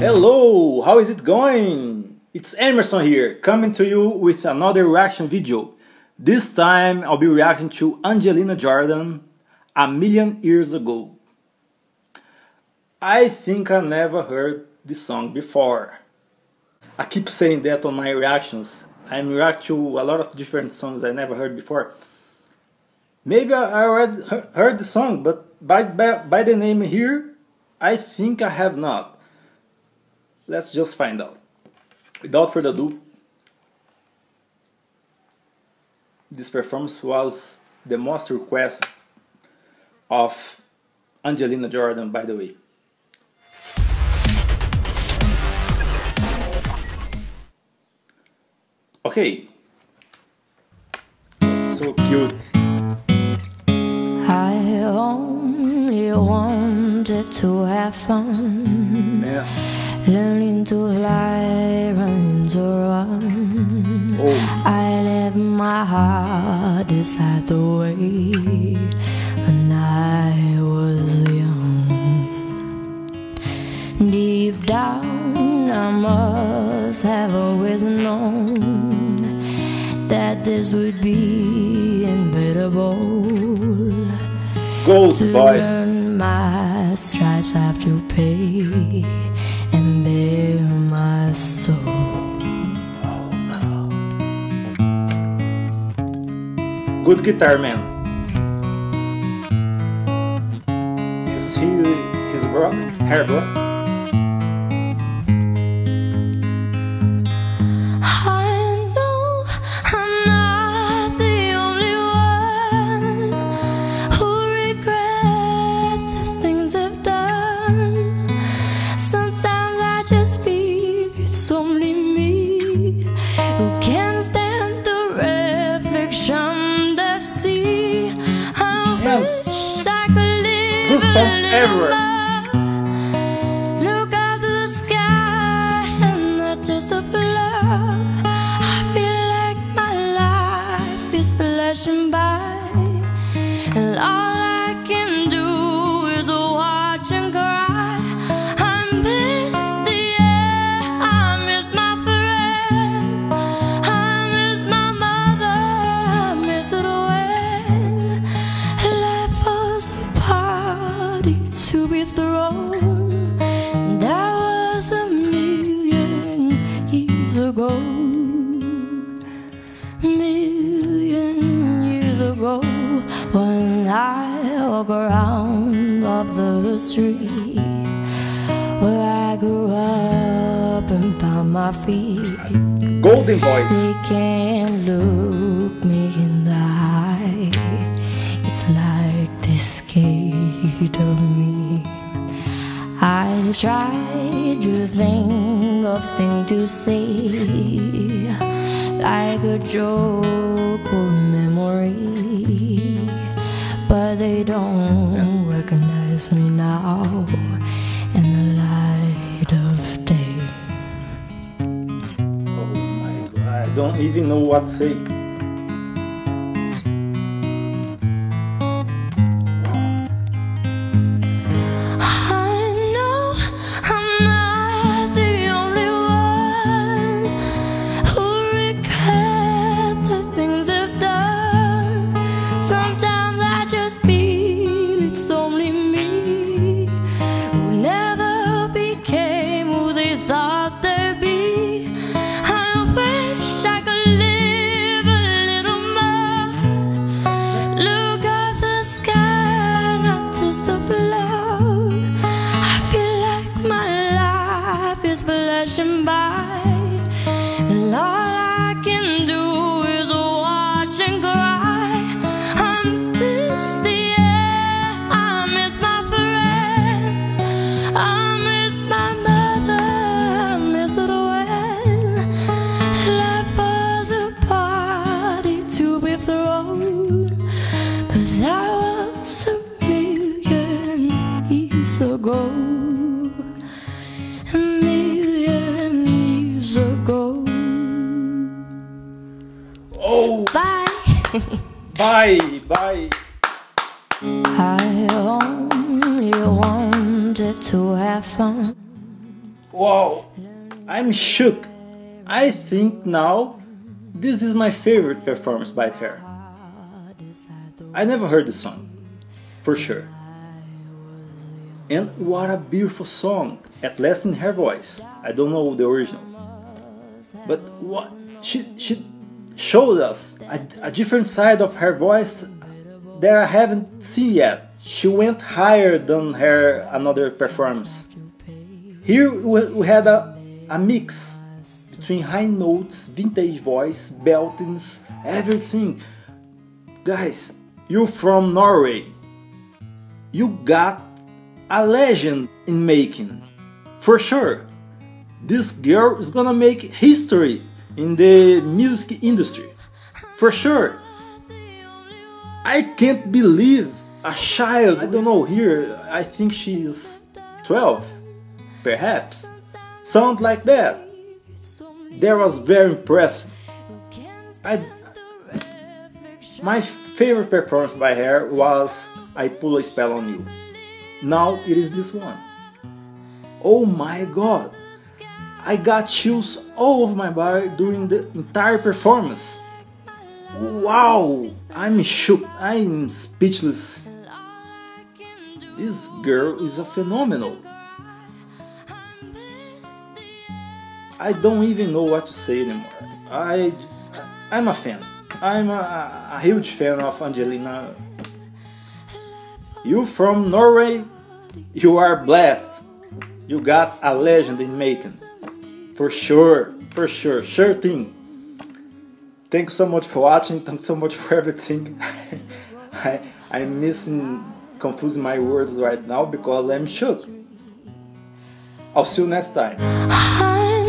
Hello, how is it going? It's Emerson here, coming to you with another reaction video. This time I'll be reacting to Angelina Jordan, A Million Years Ago. I think I never heard this song before. I keep saying that on my reactions. I'm reacting to a lot of different songs I never heard before. Maybe I already heard the song, but by, by, by the name here, I think I have not. Let's just find out. Without further ado, this performance was the most request of Angelina Jordan, by the way. Okay. So cute. I only wanted to have fun. Yeah learning to fly, running to run. Oh. I left my heart beside the way when I was young. Deep down, I must have always known that this would be inevitable. Gold to boys. learn my stripes have to pay Good guitar man. Is he his brother? Her brother? Goosebumps everywhere. Look up the sky and not just a blur. I feel like my life is flashing by, and all Million years ago, when I walk around off the street where I grew up and found my feet. Golden voice. They can't look me in the eye. It's like they scared of me. I tried to think of things to say, a joke or memory, but they don't recognize me now in the light of day. Oh my god, I don't even know what to say. and by. Bye, bye. I only wanted to have fun. Wow, I'm shook. I think now this is my favorite performance by her. I never heard the song, for sure. And what a beautiful song, at least in her voice. I don't know the original. But what she she showed us a, a different side of her voice that I haven't seen yet. She went higher than her another performance. Here we had a, a mix between high notes, vintage voice, beltings, everything. Guys, you from Norway. You got a legend in making. For sure. This girl is gonna make history in the music industry. For sure. I can't believe a child, I don't know, here, I think she's 12, perhaps. Sound like that. That was very impressive. I, my favorite performance by her was I Pull a Spell on You. Now it is this one. Oh my god! I got chills all over my body during the entire performance. Wow! I'm shook. I'm speechless. This girl is a phenomenal. I don't even know what to say anymore. I, I'm a fan. I'm a, a huge fan of Angelina you from Norway, you are blessed. You got a legend in making. For sure, for sure, sure thing. Thank you so much for watching. Thanks so much for everything. I, I'm missing, confusing my words right now because I'm shook. I'll see you next time.